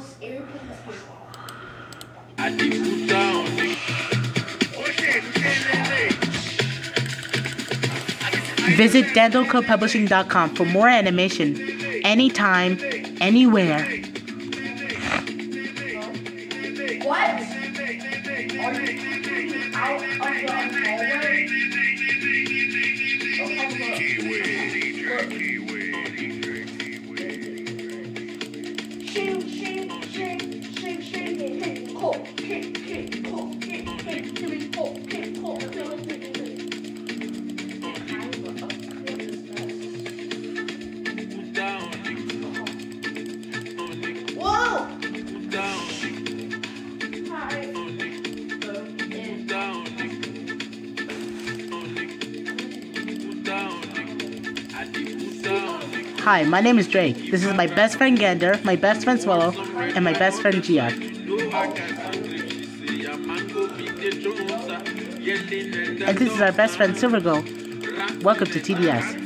those airplanes here. Visit dandlecopublishing.com for more animation, anytime, anywhere. What? Hi, my name is Drake. This is my best friend Gander, my best friend Swallow, and my best friend Gia. And this is our best friend Silvergo. Welcome to TDS.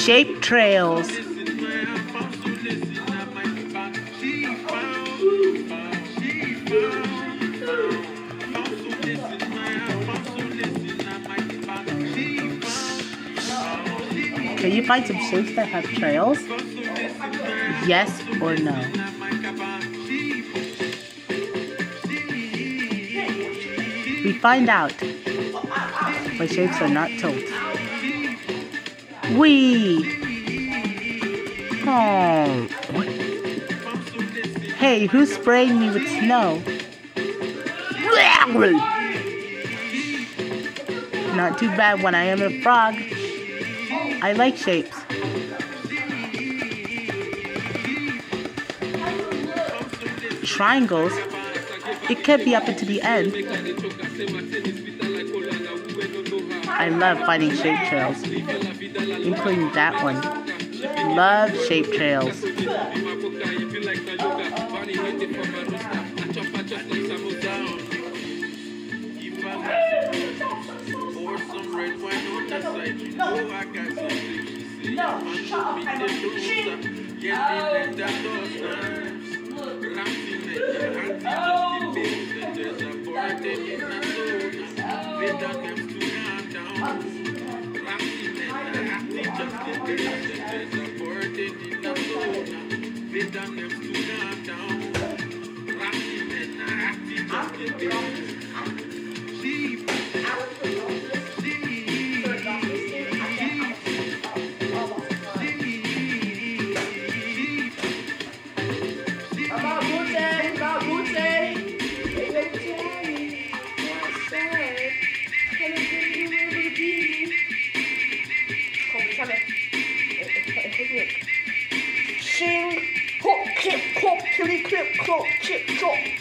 Shape trails. Can you find some shapes that have trails? Yes or no? We find out. My shapes are not told. We. Oh. Hey, who's spraying me with snow? Not too bad when I am a frog. I like shapes. Triangles. It could be up into the end. I love finding shape trails, including that one. Love shape trails. No, shut up. I'm shing. Clip, clip, clop, chip, chop.